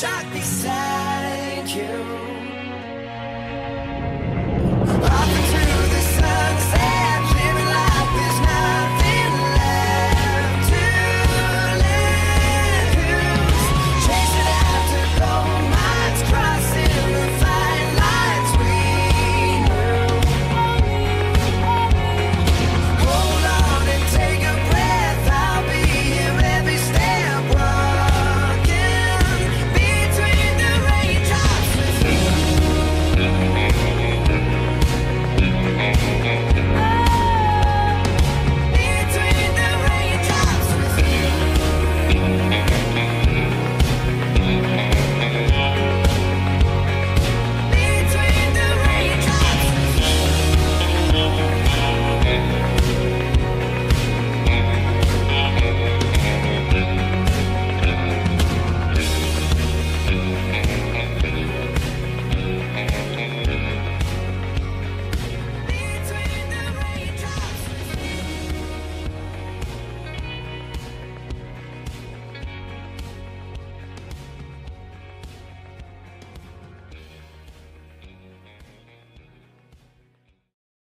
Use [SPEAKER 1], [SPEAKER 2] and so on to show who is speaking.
[SPEAKER 1] shot beside you.